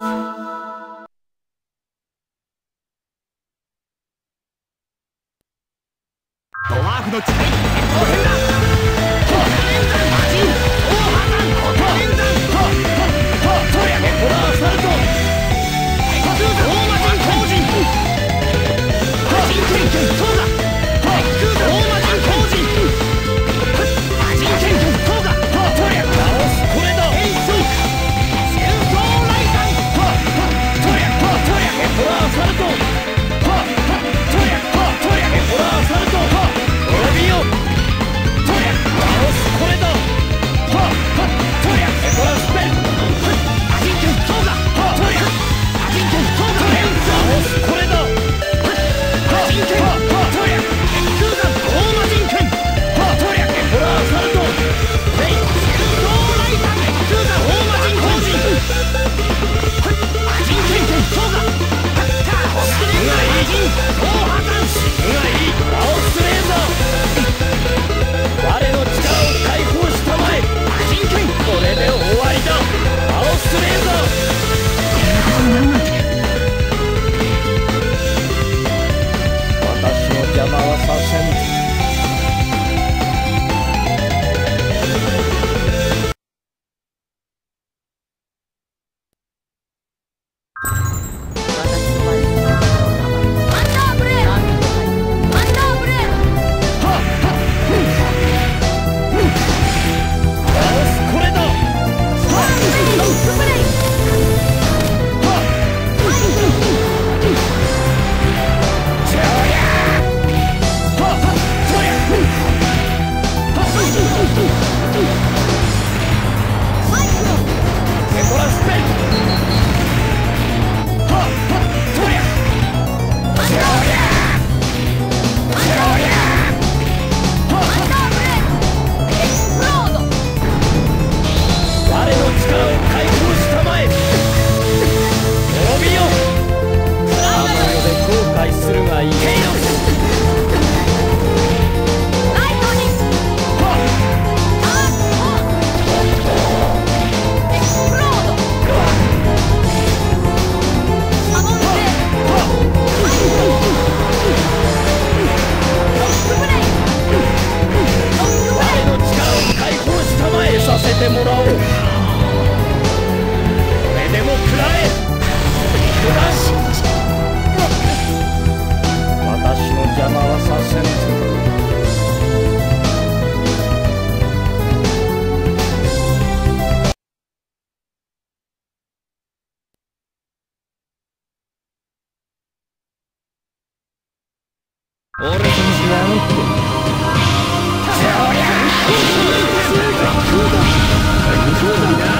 ドワーフの力俺とちうそてゃ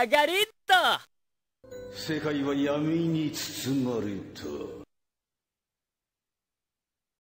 上がりっと世界は闇に包まれた。